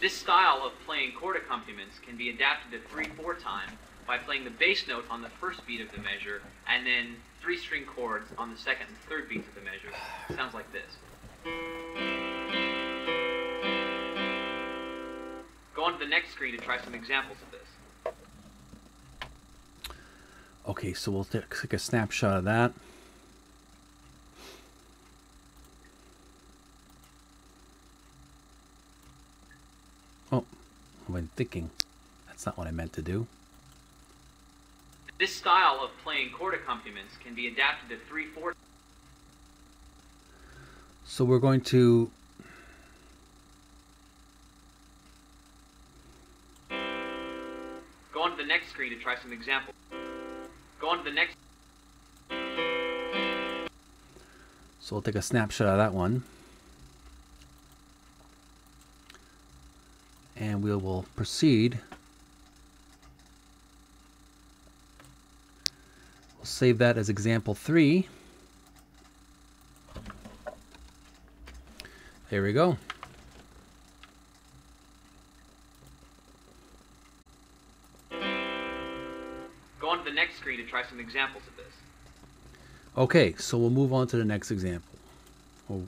This style of playing chord accompaniments can be adapted to 3-4 time by playing the bass note on the first beat of the measure and then three string chords on the second and third beats of the measure. sounds like this. Go on to the next screen to try some examples of this. Okay, so we'll take a snapshot of that. Oh, I've been thinking. That's not what I meant to do. This style of playing chord accompaniments can be adapted to 3-4 So we're going to Go on to the next screen to try some examples. Go on to the next so we'll take a snapshot of that one. And we will proceed. We'll save that as example 3. There we go. Go on to the next screen to try some examples of this. Okay, so we'll move on to the next example. We'll